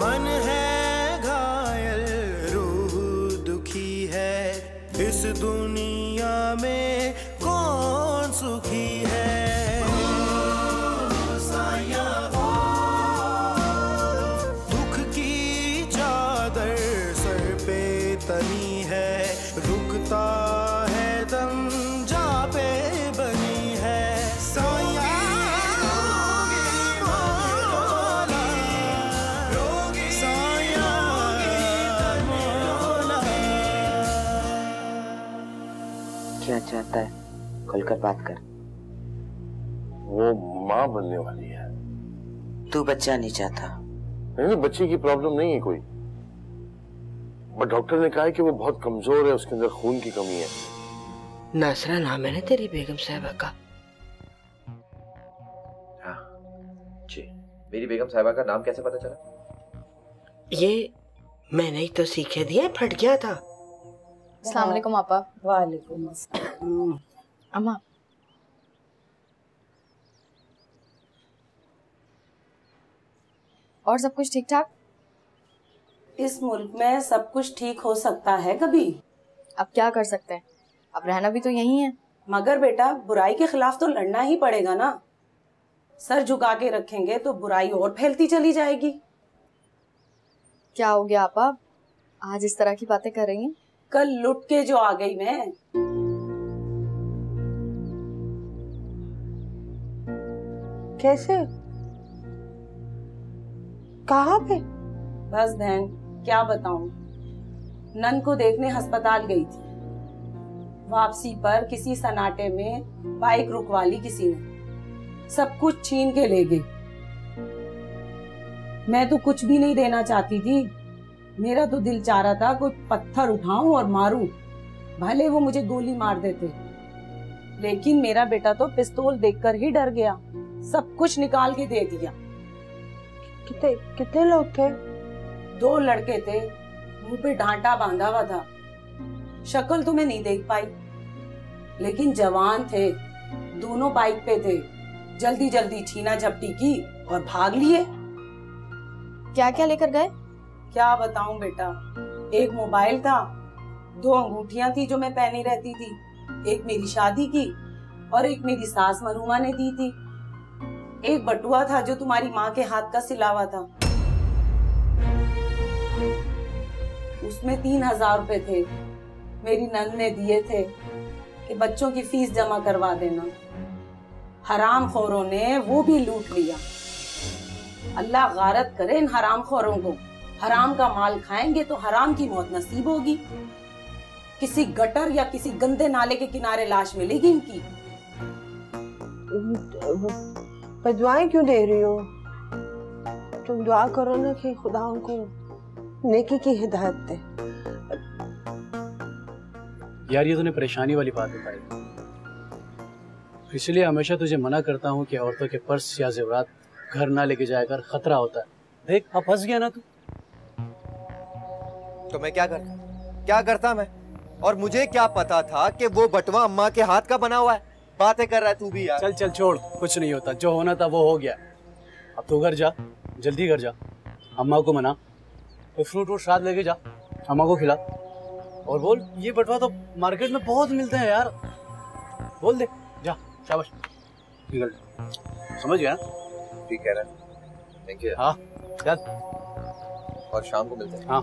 من ہے گھائل روح دکھی ہے اس دنیا کیا چاہتا ہے۔ کھل کر بات کر۔ وہ ماں بننے والی ہے۔ تو بچہ نہیں چاہتا۔ نہیں بچے کی پرابلم نہیں ہے کوئی۔ بٹ ڈاکٹر نے کہا ہے کہ وہ بہت کمزور ہے اس کے اندر خون کی کمی ہے۔ ناصرہ نام ہے نا تیری بیگم صاحبہ کا۔ ہاں۔ جی میری بیگم صاحبہ کا نام کیسے پتا چلا؟ یہ میں نے ہی تو سیکھے دیا پھٹ گیا تھا۔ السلام علیکم آپا وعلیکم السلام اما اور سب کچھ ٹھیک ٹھاک اس ملک میں سب کچھ ٹھیک ہو سکتا ہے کبھی اب کیا کر سکتے ہیں اب رہنا بھی تو یہی ہے مگر بیٹا برائی کے خلاف تو لڑنا ہی پڑے گا نا سر جھکا کے رکھیں گے تو برائی اور پھیلتی چلی جائے گی کیا ہو گیا آپا آج اس طرح کی باتیں کر رہی ہیں کل لٹ کے جو آ گئی میں۔ کیسے؟ کہاں پہ؟ بس بہن کیا بتاؤں؟ نن کو دیکھنے ہسپتال گئی تھی۔ واپسی پر کسی سناٹے میں بائک رکوا لی کسی نے۔ سب کچھ چھین کے لے گئے میں تو کچھ بھی نہیں دینا چاہتی تھی۔ میرا تو دل چاہ رہا تھا کوئی پتھر اٹھاؤں اور ماروں۔ بھلے وہ مجھے گولی مار دیتے۔ لیکن میرا بیٹا تو پستول دیکھ کر ہی ڈر گیا۔ سب کچھ نکال کے دے دیا۔ کتنے کتنے لوگ تھے؟ دو لڑکے تھے۔ منہ پہ ڈانٹا باندھا ہوا تھا۔ شکل تو میں نہیں دیکھ پائی۔ لیکن جوان تھے۔ دونوں بائک پہ تھے۔ جلدی جلدی چھینا جھپٹی کی اور بھاگ لیے۔ کیا کیا لے کر گئے؟ کیا بتاؤں بیٹا؟ ایک موبائل تھا، دو انگوٹھیاں تھی جو میں پہنی رہتی تھی، ایک میری شادی کی اور ایک میری ساس مرحوما نے دی تھی۔ ایک بٹوا تھا جو تمہاری ماں کے ہاتھ کا سلاوا تھا۔ اس میں تین ہزار روپے تھے۔ میری نند نے دیے تھے کہ بچوں کی فیس جمع کروا دینا۔ حرام خوروں نے وہ بھی لوٹ لیا۔ اللہ غارت کرے ان حرام خوروں کو۔ حرام کا مال کھائیں گے تو حرام کی موت نصیب ہوگی۔ کسی گٹر یا کسی گندے نالے کے کنارے لاش ملے گی ان کی؟ دعائیں کیوں دے رہی ہو؟ تم دعا کرو نا کہ خدا ان کو نیکی کی ہدایت دے۔ یار یہ تو نے پریشانی والی بات بتائی۔ اس لیے ہمیشہ تجھے منع کرتا ہوں کہ عورتوں کے پرس یا زیورات گھر نہ لے کے جایا کر خطرہ ہوتا۔ ہے دیکھ اب پھنس گیا نا تو؟ تو میں کیا کرتا کیا کرتا میں؟ اور مجھے کیا پتا تھا کہ وہ بٹوا اماں کے ہاتھ کا بنا ہوا ہے؟ باتیں کر رہا ہے تو بھی یار۔ چل چل چھوڑ کچھ نہیں ہوتا۔ جو ہونا تھا وہ ہو گیا۔ اب تو گھر جا جلدی گھر جا۔ اماں کو منا کوئی فروٹ وروٹ ساتھ لے کے جا۔ اماں کو کھلا۔ اور بول یہ بٹوا تو مارکیٹ میں بہت ملتے ہیں یار۔ بول دے جا شاباش۔ نکل۔ سمجھ گیا ٹھیک کہہ رہا ہے تھینک یو ہاں چل اور شام کو ملتے ہیں۔ ہاں۔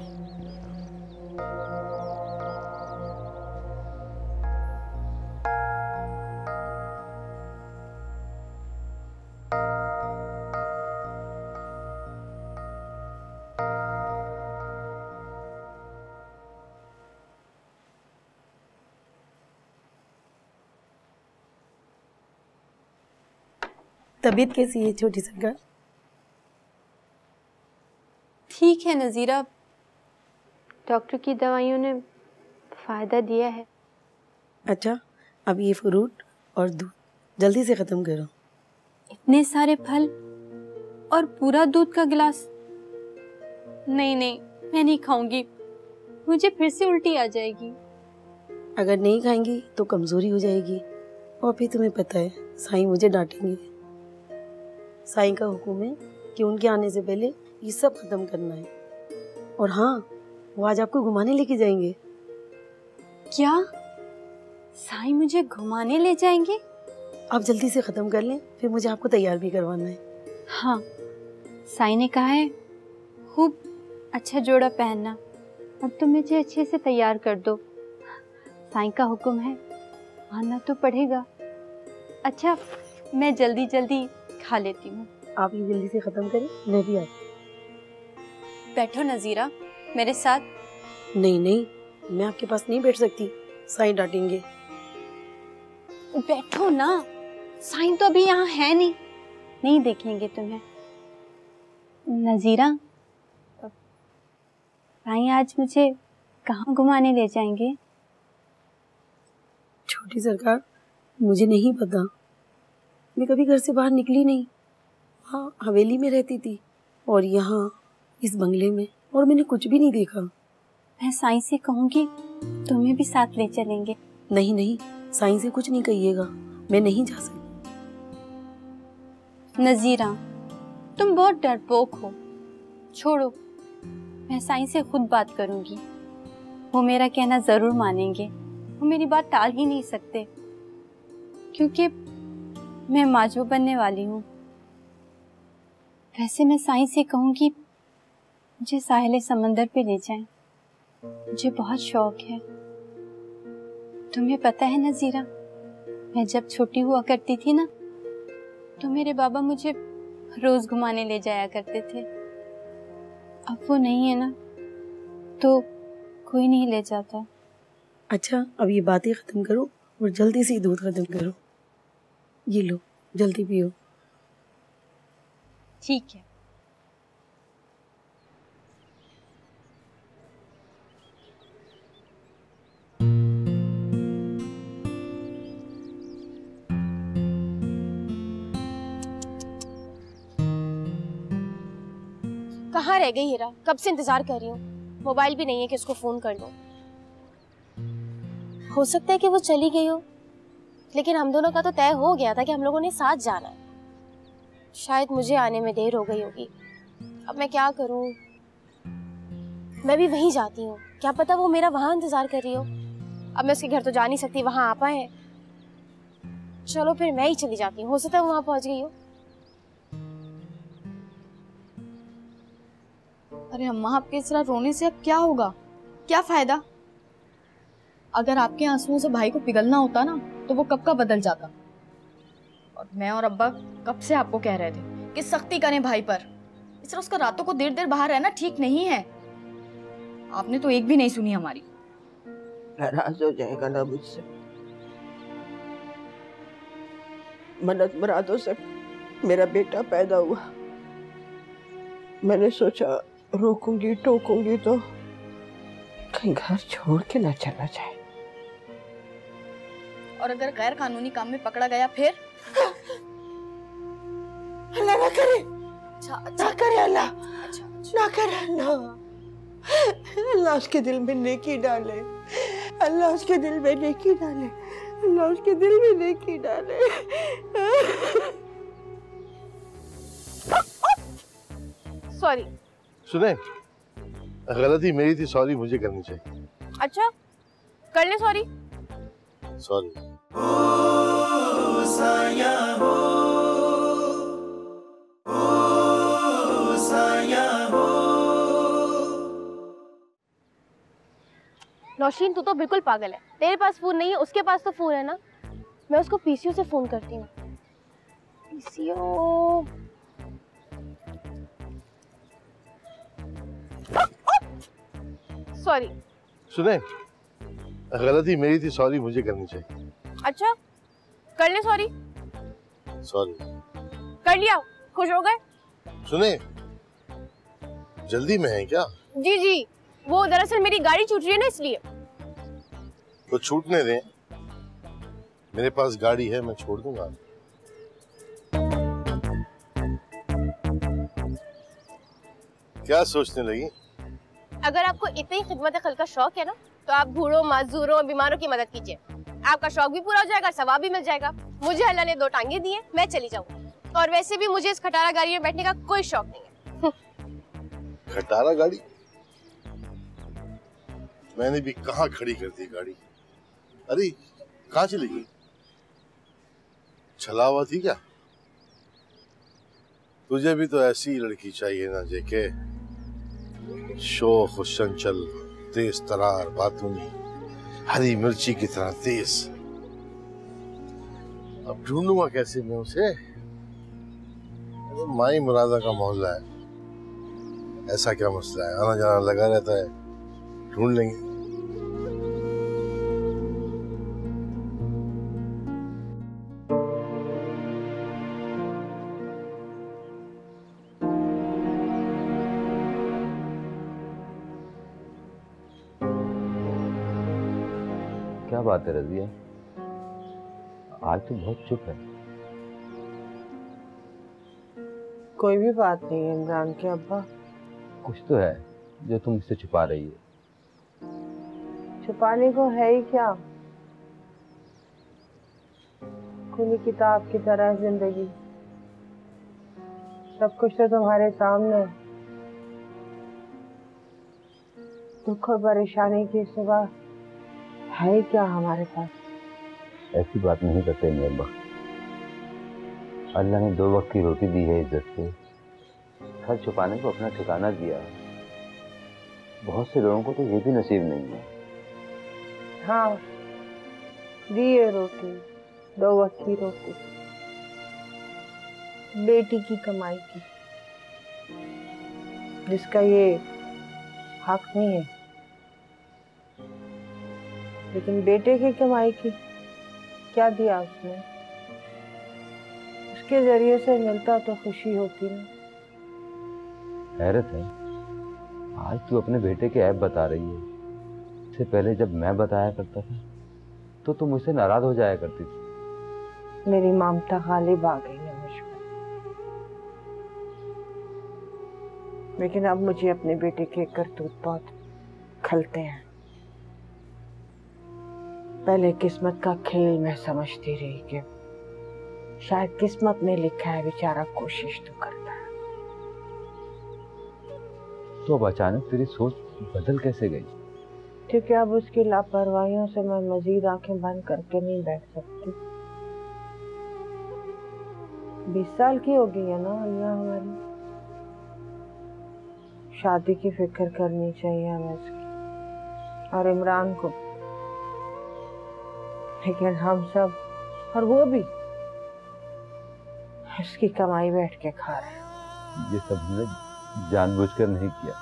طبیعت کیسی ہے چھوٹی سرکار؟ ٹھیک ہے نظیرہ ڈاکٹر کی دوائیوں نے فائدہ دیا ہے۔ اچھا اب یہ فروٹ اور دودھ جلدی سے ختم کرو۔ اتنے سارے پھل اور پورا دودھ کا گلاس۔ نہیں نہیں میں نہیں کھاؤں گی۔ مجھے پھر سے الٹی آ جائے گی۔ اگر نہیں کھائیں گی تو کمزوری ہو جائے گی۔ اور پھر تمہیں پتہ ہے سائیں مجھے ڈانٹیں گے۔ سائیں کا حکم ہے کہ ان کے آنے سے پہلے یہ سب ختم کرنا ہے۔ اور ہاں وہ آج آپ کو گھمانے لے کے جائیں گے۔ کیا؟ سائیں مجھے گھمانے لے جائیں گے؟ آپ جلدی سے ختم کر لیں پھر مجھے آپ کو تیار بھی کروانا ہے۔ ہاں۔ سائیں نے کہا ہے خوب اچھا جوڑا پہننا۔ اب تم مجھے اچھے سے تیار کر دو۔ سائیں کا حکم ہے آنا تو پڑے گا۔ اچھا میں جلدی جلدی کھا لیتی ہوں۔ آپ یہ جلدی سے ختم کریں میں بھی آتی بیٹھو نذیرہ میرے ساتھ؟ نہیں نہیں میں آپ کے پاس نہیں بیٹھ سکتی۔ سائیں ڈانٹیں گے۔ بیٹھو نا۔ سائن تو ابھی یہاں ہے نہیں۔ نہیں دیکھیں گے تمہیں۔ نذیرہ سائیں آج مجھے کہاں گھمانے لے جائیں گے؟ چھوٹی سرکار مجھے نہیں پتا میں کبھی گھر سے باہر نکلی نہیں۔ ہاں حویلی میں رہتی تھی اور یہاں اس بنگلے میں۔ اور میں نے کچھ بھی نہیں دیکھا۔ میں سائیں سے کہوں گی تمہیں بھی ساتھ لے چلیں گے۔ نہیں نہیں سائیں سے کچھ نہیں کہیے گا۔ میں نہیں جا سکتی۔ نذیرہ تم بہت ڈرپوک ہو۔ چھوڑو میں سائیں سے خود بات کروں گی۔ وہ میرا کہنا ضرور مانیں گے۔ وہ میری بات ٹال ہی نہیں سکتے۔ کیونکہ میں ماجو بننے والی ہوں۔ ویسے میں سائیں سے کہوں گی مجھے ساحل سمندر پہ لے جائیں۔ مجھے بہت شوق ہے۔ تمہیں پتہ ہے نذیرہ میں جب چھوٹی ہوا کرتی تھی نا تو میرے بابا مجھے روز گھمانے لے جایا کرتے تھے۔ اب وہ نہیں ہے نا تو کوئی نہیں لے جاتا۔ اچھا اب یہ باتیں ختم کرو اور جلدی سے دودھ ختم کرو۔ یہ لو جلدی پیو۔ ٹھیک ہے۔ کہاں رہ گئی ہیرا۔ کب سے انتظار کر رہی ہوں؟ موبائل بھی نہیں ہے کہ اس کو فون کر لوں۔ ہو سکتا ہے کہ وہ چلی گئی ہو۔ لیکن ہم دونوں کا تو طے ہو گیا تھا کہ ہم لوگوں نے ساتھ جانا ہے۔ شاید مجھے آنے میں دیر ہو گئی ہوگی۔ اب میں کیا کروں؟ میں بھی وہیں جاتی ہوں۔ کیا پتا وہ میرا وہاں انتظار کر رہی ہو۔ اب میں اس کے گھر تو جا نہیں سکتی، وہاں آ پائے چلو پھر میں ہی چلی جاتی ہوں۔ ہو سکتا ہے وہاں پہنچ گئی ہو۔ ارے اماں، آپ کے اس طرح رونے سے اب کیا ہوگا؟ کیا فائدہ؟ اگر آپ کے آنسوؤں سے بھائی کو پگھلنا ہوتا نا، تو وہ کب کا بدل جاتا؟ اور میں اور ابا کب سے آپ کو کہہ رہے تھے کہ سختی کریں بھائی پر؟ اس طرح اس کا راتوں کو دیر دیر باہر رہنا ٹھیک نہیں ہے۔ آپ نے تو ایک بھی نہیں سنی ہماری۔ ناراض ہو جائے گا نا مجھ سے۔ منت مرادوں سے میرا بیٹا پیدا ہوا۔ میں نے سوچا روکوں گی ٹوکوں گی تو کہیں گھر چھوڑ کے نہ چلا جائے۔ اور اگر غیر قانونی کام میں پکڑا گیا پھر؟ اللہ نہ کرے۔ نہ کرے اللہ۔ نہ کرے اللہ۔ اللہ اس کے دل میں نیکی ڈالے۔ اللہ اس کے دل میں نیکی ڈالے۔ اللہ اس کے دل میں نیکی ڈالے۔ سوری سنیں غلطی میری تھی سوری مجھے کرنی چاہیے۔ اچھا کر لیں سوری۔ سوری۔ نوشین تو تو بالکل پاگل ہے۔ تیرے پاس فون نہیں ہے اس کے پاس تو فون ہے نا۔ میں اس کو پی سی او سے فون کرتی ہوں۔ پی سی او سوری سنیں غلطی میری تھی سوری مجھے کرنی چاہیے۔ اچھا کر لیں سوری۔ سوری۔ کر لیا خوش ہو گئے؟ سنیں جلدی میں ہے کیا؟ جی جی۔ وہ دراصل میری گاڑی چھوٹ رہی ہے نا اس لیے۔ تو چھوٹنے دیں۔ میرے پاس گاڑی ہے میں چھوڑ دوں گا۔ کیا سوچنے لگی؟ اگر آپ کو اتنی خدمت خلق کا شوق ہے نا، تو آپ بھوڑوں معذوروں اور بیماروں کی مدد کیجیے آپ کا شوق بھی پورا ہو جائے گا ثواب بھی مل جائے گا۔ مجھے اللہ نے دو ٹانگیں دی ہیں، میں چلی جاؤں۔ اور ویسے بھی مجھے اس کھٹارا گاڑی میں بیٹھنے کا کوئی شوق نہیں ہے۔ کھٹارا گاڑی؟ میں نے بھی کہاں کھڑی کر دی گاڑی؟ ارے، کہاں چلی گئی؟ چھلا ہوا تھی کیا؟ تجھے بھی تو ایسی لڑکی چاہیے نا، جے کہ شوخ و شنچل، تیز ترار باتونی ہری مرچی کی طرح تیز۔ اب ڈھونڈوں گا کیسے میں اسے؟ مائی مرادہ کا محلہ ہے۔ ایسا کیا مسئلہ ہے؟ آنا جانا لگا رہتا ہے۔ ڈھونڈ لیں گے۔ بات ہے رضیہ آج تو بہت چپ ہے۔ کوئی بھی بات نہیں ہے عمران کے ابا۔ کچھ تو ہے جو تم مجھ چھپا رہی ہے چھپانے کو ہے ہی کیا؟ کھلی کتاب کی طرح زندگی۔ سب کچھ تو تمہارے سامنے۔ دکھ اور پریشانی کی صبح ہے کیا ہمارے ساتھ ایسی بات نہیں کرتے میرے بخت اللہ نے دو وقت کی روٹی دی ہے عزت سے۔ ہر چھپانے کو اپنا ٹھکانہ دیا۔ ہے بہت سے لوگوں کو تو یہ بھی نصیب نہیں ہے۔ ہاں دیے روٹی دو وقت کی روٹی۔ بیٹی کی کمائی کی۔ جس کا یہ حق نہیں ہے۔ لیکن بیٹے کی کمائی کی کیا دیا اس نے؟ اس کے ذریعے سے ملتا تو خوشی ہوتی نا۔ حیرت ہے۔ آج تو اپنے بیٹے کے عیب بتا رہی ہے۔ اس سے پہلے جب میں بتایا کرتا تھا تو تم مجھ سے ناراض ہو جایا کرتی تھی۔ میری مامتا غالب آ گئی ہے مجھ پر۔ لیکن اب مجھے اپنے بیٹے کے کرتوت بہت کھلتے ہیں۔ پہلے قسمت کا کھیل میں سمجھتی رہی کہ شاید قسمت میں لکھا ہے بیچارہ کوشش تو کرتا ہے۔ تو اب اچانک تیری سوچ بدل کیسے گئی؟ کیونکہ اب اس کی لاپرواہیوں سے میں مزید آنکھیں بند کر کے نہیں بیٹھ سکتی۔ بیس سال کی ہو گئی ہے نا اللہ ہماری۔ شادی کی فکر کرنی چاہیے ہمیں اس کی۔ اور عمران کو لیکن ہم سب اور وہ بھی اس کی کمائی بیٹھ کے کھا رہے ہیں۔ یہ سب نے جان بوجھ کر نہیں کیا۔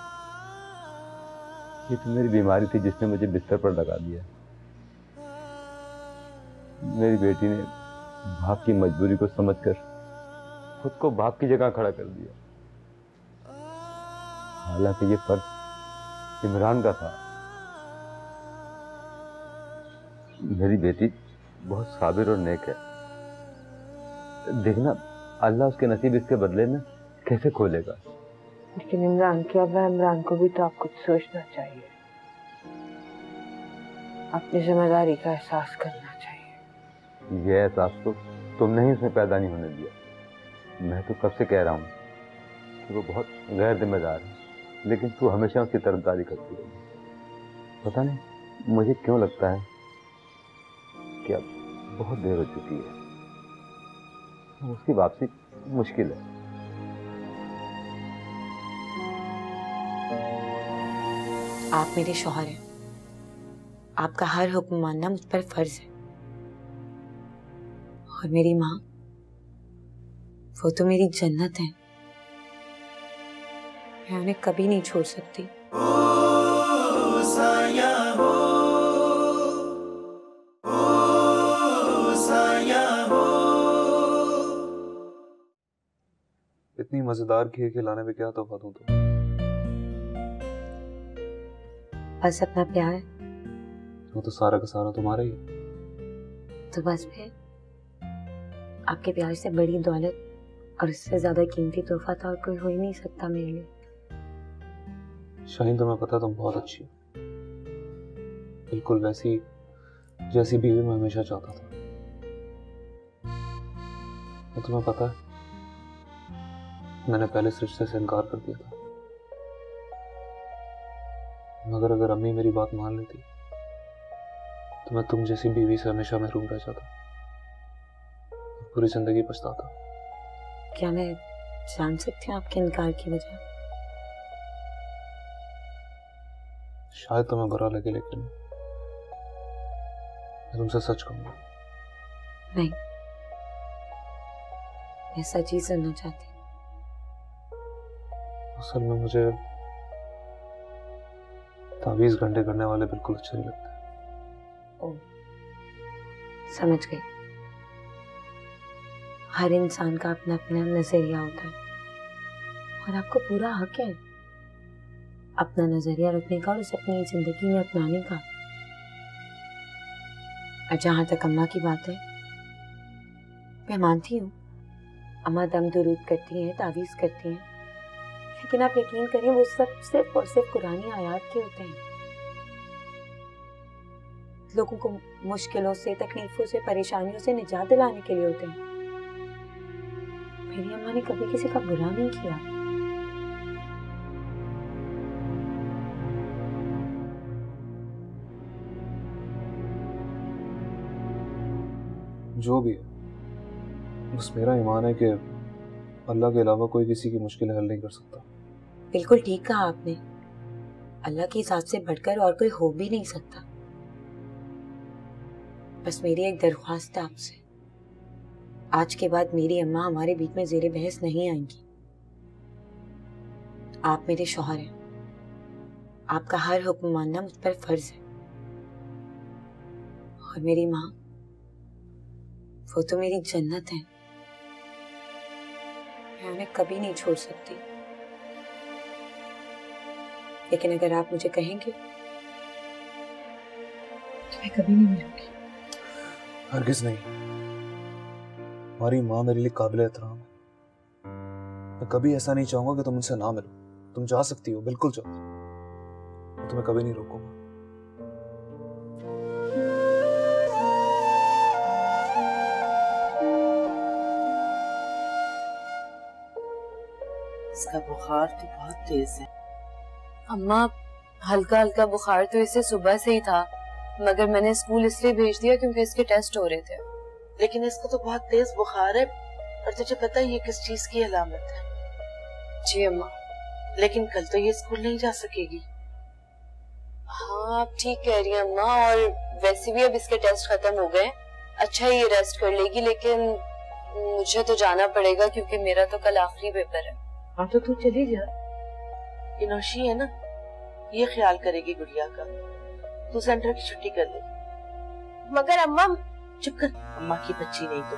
یہ تو میری بیماری تھی جس نے مجھے بستر پر لگا دیا۔ میری بیٹی نے باپ کی مجبوری کو سمجھ کر خود کو باپ کی جگہ کھڑا کر دیا۔ حالانکہ یہ فرض عمران کا تھا۔ میری بیٹی بہت صابر اور نیک ہے۔ دیکھنا اللہ اس کے نصیب اس کے بدلے میں کیسے کھولے گا؟ لیکن عمران کیا اب عمران کو بھی تو آپ کچھ سوچنا چاہیے۔ اپنی ذمہ داری کا احساس کرنا چاہیے۔ یہ احساس تو تم نے ہی اس میں پیدا نہیں ہونے دیا۔ میں تو کب سے کہہ رہا ہوں کہ وہ بہت غیر ذمہ دار ہے لیکن تو ہمیشہ اس کی طرف داری کرتی ہے پتہ نہیں مجھے کیوں لگتا ہے کہ اب بہت دیر ہو چکی ہے۔ اس کی واپسی مشکل ہے۔ آپ میرے شوہر ہیں۔ آپ کا ہر حکم ماننا مجھ پر فرض ہے۔ اور میری ماں وہ تو میری جنت ہے میں انہیں کبھی نہیں چھوڑ سکتی۔ اتنی مزیدار کھیر کھلانے میں کیا تحفہ دوں تو؟ بس اپنا پیار۔ وہ تو سارا کا سارا تمہارا ہی ہے۔ تو بس پھر آپ کے پیار سے بڑی دولت اور اس سے زیادہ قیمتی تحفہ تھا اور کوئی ہو ہی نہیں سکتا میرے لیے۔ شاہین تمہیں پتا تم بہت اچھی ہو۔ بالکل ویسی جیسی بیوی میں ہمیشہ چاہتا تھا۔ تمہیں پتا ہے؟ میں نے پہلے سرشتے سے انکار کر دیا تھا۔ مگر اگر امی میری بات مان لیتی تو میں تم جیسی بیوی سے ہمیشہ محروم رہ جاتا پوری زندگی پچھتاتا۔ کیا میں جان سکتی ہوں آپ کے انکار کی وجہ؟ شاید تمہیں برا لگے لیکن میں تم سے سچ کہوں گا۔ نہیں میں سچ ہی سننا چاہتی ہوں۔ اصل میں مجھے تعویز گھنٹے کرنے والے بالکل اچھے نہیں لگتے۔ سمجھ گئی۔ ہر انسان کا اپنا اپنا نظریہ ہوتا ہے۔ اور آپ کو پورا حق ہے اپنا نظریہ رکھنے کا اور اسے اپنی زندگی میں اپنانے کا۔ اور جہاں تک اماں کی بات ہے، میں مانتی ہوں۔ اماں دم درود کرتی ہیں تعویز کرتی ہیں۔ لیکن آپ یقین کریں وہ سب صرف اور صرف قرآنی آیات کے ہوتے ہیں۔ لوگوں کو مشکلوں سے، تکلیفوں سے، پریشانیوں سے نجات دلانے کے لیے ہوتے ہیں۔ میری اماں نے کبھی کسی کا برا نہیں کیا۔ جو بھی ہے، بس میرا ایمان ہے کہ اللہ کے علاوہ کوئی کسی کی مشکل حل نہیں کر سکتا۔ بالکل ٹھیک کہا آپ نے۔ اللہ کے حساب سے بڑھ کر اور کوئی ہو بھی نہیں سکتا۔ بس میری ایک درخواست ہے آپ سے۔ آج کے بعد میری اماں ہمارے بیچ میں زیر بحث نہیں آئیں گی۔ آپ میرے شوہر ہیں۔ آپ کا ہر حکم ماننا مجھ پر فرض ہے۔ اور میری ماں، وہ تو میری جنت ہے ہاں، میں انہیں کبھی نہیں چھوڑ سکتی۔ لیکن اگر آپ مجھے کہیں گے، تو میں کبھی نہیں ملوں گی۔ ہرگز نہیں۔ ہماری ماں میرے لیے قابل احترام ہے۔ میں کبھی ایسا نہیں چاہوں گا کہ تم ان سے نہ ملو۔ تم جا سکتی ہو، بالکل جاؤ میں تمہیں کبھی نہیں روکوں گا۔ کا بخار تو بہت تیز ہے۔ اممہ ہلکا ہلکا بخار تو اسے صبح سے ہی تھا مگر میں نے اسکول اس لیے بھیج دیا کیونکہ اس کے ٹیسٹ ہو رہے تھے۔ لیکن اس کا تو بہت تیز بخار ہے اور تجھے پتا یہ کس چیز کی علامت ہے۔ جی اممہ لیکن کل تو یہ اسکول نہیں جا سکے گی۔ ہاں آپ ٹھیک کہہ رہی ہیں اممہ اور ویسے بھی اب اس کے ٹیسٹ ختم ہو گئے۔ اچھا یہ ریسٹ کر لے گی لیکن مجھے تو جانا پڑے گا کیونکہ میرا تو کل آخری پیپر ہے۔ ہاں تو تو چلی جا۔ یہ نوشی ہے نا، یہ خیال کرے گی گڑیا کا۔ تو سینٹر کی چھٹی کر لے۔ مگر اممہ چپ کر۔ اممہ کی بچی نہیں تو۔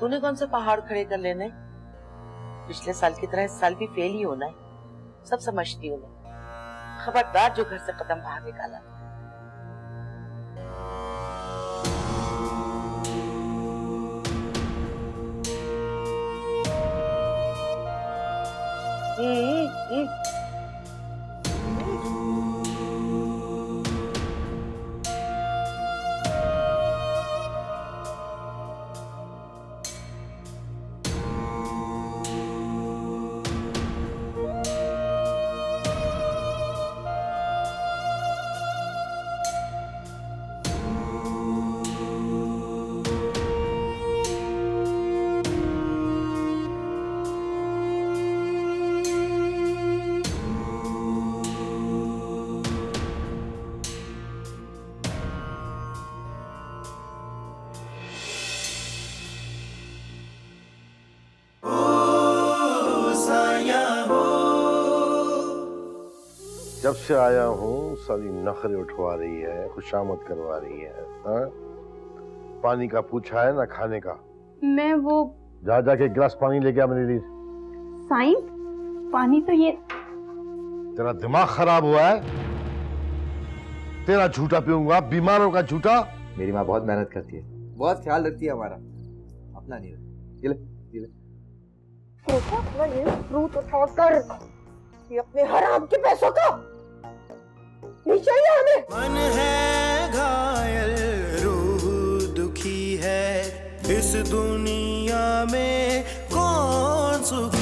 تو نے کون سے پہاڑ کھڑے کر لینے؟ پچھلے سال کی طرح اس سال بھی فیل ہی ہونا ہے۔ سب سمجھتی ہونا خبردار جو گھر سے قدم باہر نکالا۔ 嗯嗯嗯。سے آیا ہوں ساری نخرے اٹھوا رہی ہے خوش آمد کروا رہی ہے ہاں؟ پانی کا پوچھا ہے نہ کھانے کا؟ میں وہ جا جا کے گلاس پانی لے گیا آ میرے لیے۔ سائن پانی تو یہ تیرا دماغ خراب ہوا ہے۔ تیرا جھوٹا پیوں گا بیماروں کا جھوٹا۔ میری ماں بہت محنت کرتی ہے۔ بہت خیال رکھتی ہے ہمارا۔ اپنا نہیں رکھتی لے یہ لے۔ دیکھو اپنا یہ فروٹ اٹھا کر یہ اپنے حرام کے پیسوں کا چاہیے ہمیں۔ من ہے گھائل روح دکھی ہے۔ اس دنیا میں کون سکھ